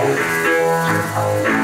Música